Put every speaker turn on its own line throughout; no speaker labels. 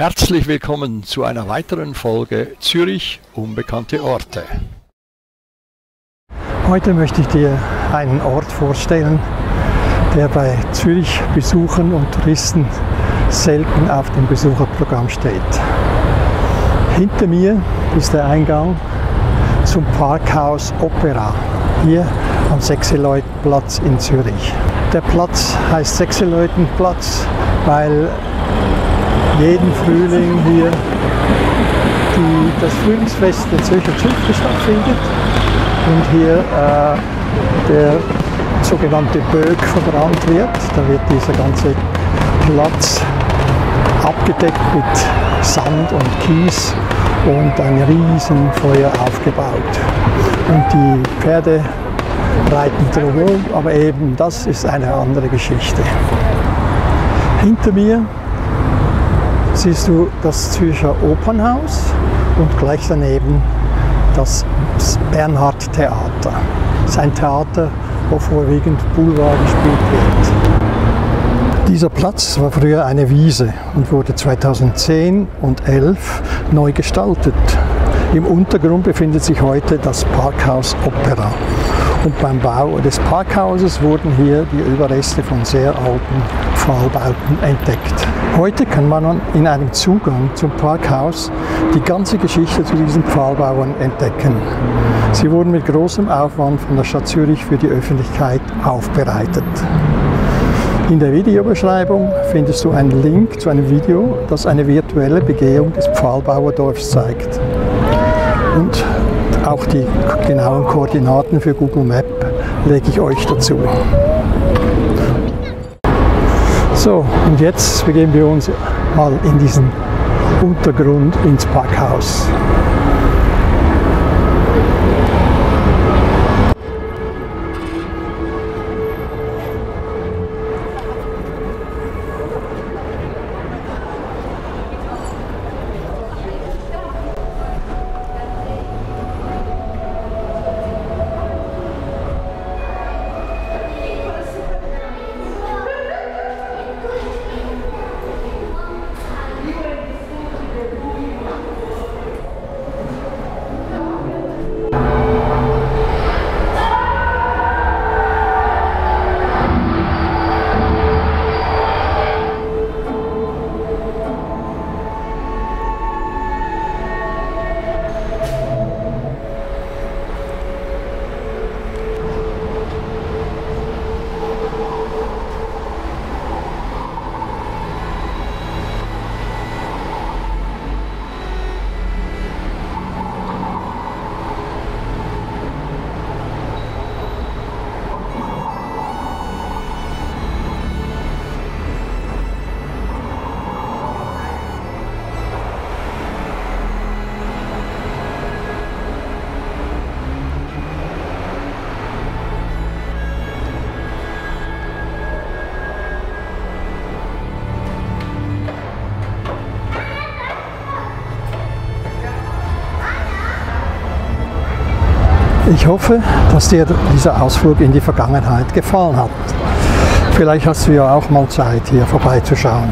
Herzlich willkommen zu einer weiteren Folge Zürich unbekannte Orte.
Heute möchte ich dir einen Ort vorstellen, der bei Zürich Besuchern und Touristen selten auf dem Besucherprogramm steht. Hinter mir ist der Eingang zum Parkhaus Opera, hier am Sechseleutenplatz in Zürich. Der Platz heißt Sechseleutenplatz, weil jeden Frühling hier die, das Frühlingsfest der Zürcher Zünfte stattfindet und hier äh, der sogenannte Böck verbrannt wird. Da wird dieser ganze Platz abgedeckt mit Sand und Kies und ein Riesenfeuer aufgebaut. Und die Pferde reiten drumherum, aber eben das ist eine andere Geschichte. Hinter mir siehst du das Zürcher Opernhaus und gleich daneben das Bernhard Theater. Das ist ein Theater, wo vorwiegend Boulevard gespielt wird. Dieser Platz war früher eine Wiese und wurde 2010 und 2011 neu gestaltet. Im Untergrund befindet sich heute das Parkhaus Opera. Und beim Bau des Parkhauses wurden hier die Überreste von sehr alten Pfahlbauten entdeckt. Heute kann man in einem Zugang zum Parkhaus die ganze Geschichte zu diesen Pfahlbauern entdecken. Sie wurden mit großem Aufwand von der Stadt Zürich für die Öffentlichkeit aufbereitet. In der Videobeschreibung findest du einen Link zu einem Video, das eine virtuelle Begehung des Pfahlbauerdorfs zeigt. Und auch die genauen Koordinaten für Google Map lege ich euch dazu. So, und jetzt begeben wir uns mal in diesen Untergrund ins Parkhaus. Ich hoffe, dass dir dieser Ausflug in die Vergangenheit gefallen hat. Vielleicht hast du ja auch mal Zeit, hier vorbeizuschauen.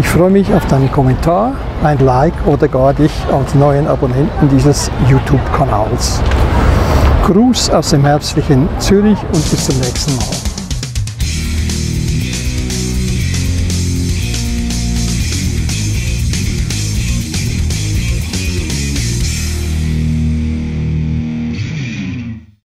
Ich freue mich auf deinen Kommentar, ein Like oder gar dich als neuen Abonnenten dieses YouTube-Kanals. Gruß aus dem herzlichen Zürich und bis zum nächsten Mal.